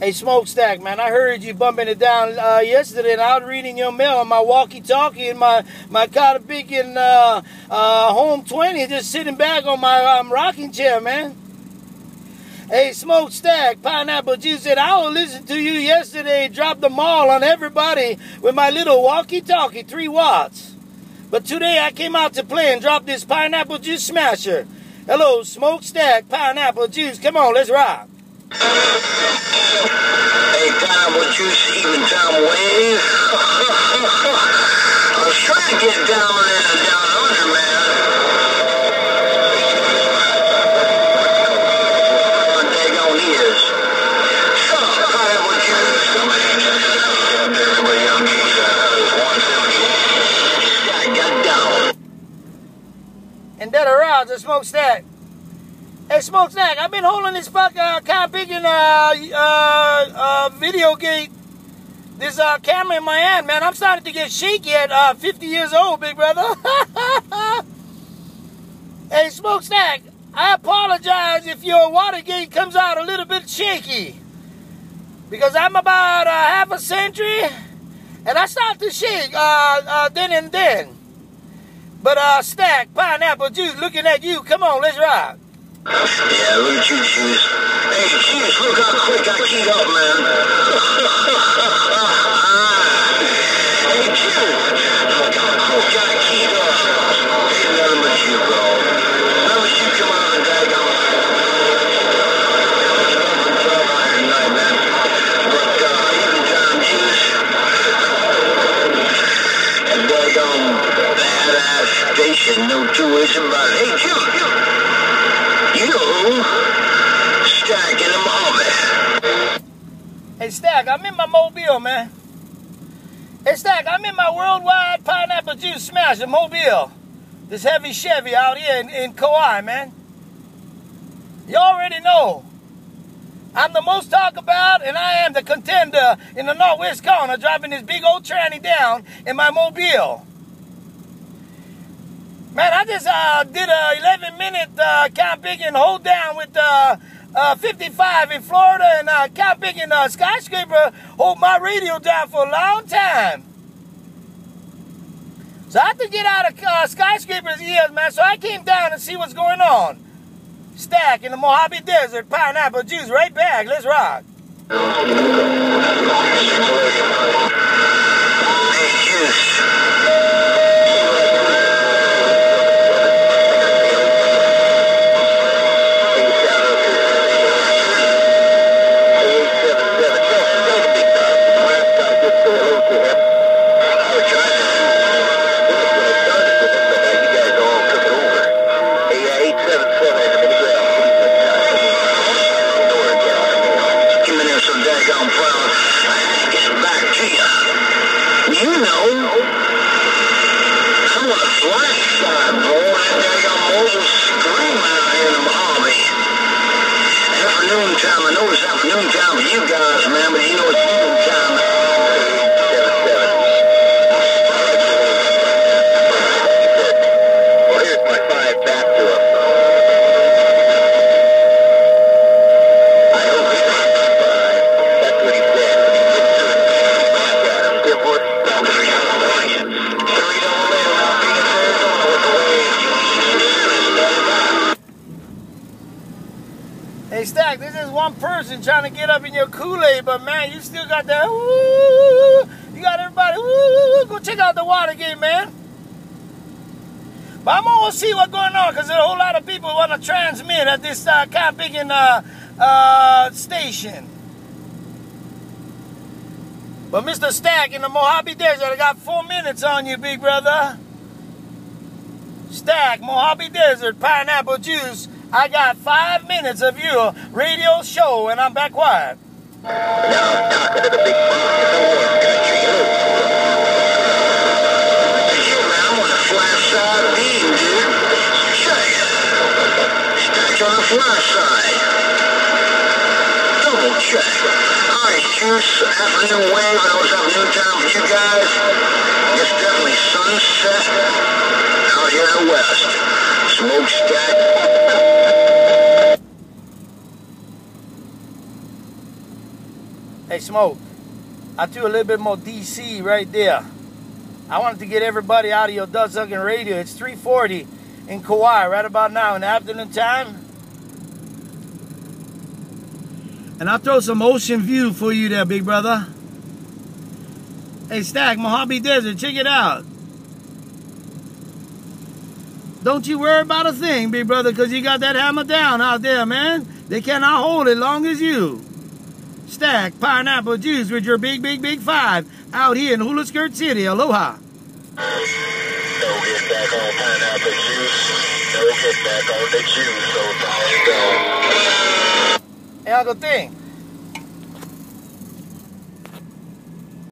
Hey, Smokestack, man, I heard you bumping it down uh, yesterday, and I was reading your mail on my walkie-talkie in my my Cottabican uh, uh, Home 20, just sitting back on my um, rocking chair, man. Hey, Smokestack, Pineapple Juice said, I will listen to you yesterday, drop the mall on everybody with my little walkie-talkie, 3 watts. But today I came out to play and drop this Pineapple Juice Smasher. Hello, Smokestack, Pineapple Juice. Come on, let's rock. Hey, pineapple juice, even time wave. I was trying to get down in and down under, man. Ears. I got down. And that around the Smokestack. Hey, smoke Smokestack, I've been holding this fuck uh, Cottabican uh, uh, uh, video gate, this uh, camera in my hand, man. I'm starting to get shaky at uh, 50 years old, big brother. hey, smoke Smokestack, I apologize if your water gate comes out a little bit shaky. Because I'm about uh, half a century, and I start to shake uh, uh, then and then. But uh, Stack, Pineapple Juice, looking at you. Come on, let's rock. Yeah, look at you, Juice. Hey, Juice, look how quick I keyed up, man. hey, Juice, look how quick I keyed up. Ain't nothing but you, bro. Come and uh, Juice. Badass station, no two ways about it. Hey, Juice, the. Hey, Stack, I'm in my Mobile, man. Hey, Stack, I'm in my worldwide pineapple juice smasher Mobile. This heavy Chevy out here in, in Kauai, man. You already know. I'm the most talked about, and I am the contender in the northwest corner, driving this big old tranny down in my Mobile. Man, I just uh, did a 11 minute uh, and hold down with uh, uh, 55 in Florida and uh, big and uh, skyscraper hold my radio down for a long time. So I have to get out of uh, skyscraper's ears, man. So I came down and see what's going on. Stack in the Mojave Desert, pineapple juice, right back. Let's rock. Hey, Juice. I get back to you. You know, here in the. Afternoon time, I know it's afternoon time for you guys, man, but you know it's evening time. This one person trying to get up in your Kool-Aid, but man, you still got that. You got everybody. Go check out the water game, man. But I'm gonna see what's going on because there's a whole lot of people want to transmit at this uh, Cottabican uh, uh, station. But Mr. Stack in the Mojave Desert, I got four minutes on you, big brother. Stack, Mojave Desert, pineapple juice. I got five minutes of your radio show, and I'm back quiet. Now to the big on the flat side. Double check. Juice. Afternoon wave. I know it's afternoon time for you guys. It's definitely sunset out here in the west. Smokestack. Hey, Smoke. I threw a little bit more DC right there. I wanted to get everybody out of your dust sucking radio. It's 340 in Kauai right about now in the afternoon time. And I'll throw some ocean view for you there, big brother. Hey, Stack, Mojave Desert, check it out. Don't you worry about a thing, big brother, because you got that hammer down out there, man. They cannot hold it long as you. Stack pineapple juice with your big, big, big five out here in Hula Skirt City. Aloha. No get back on pineapple juice. No get back on the juice. So go. Uh, hey, Uncle Thing.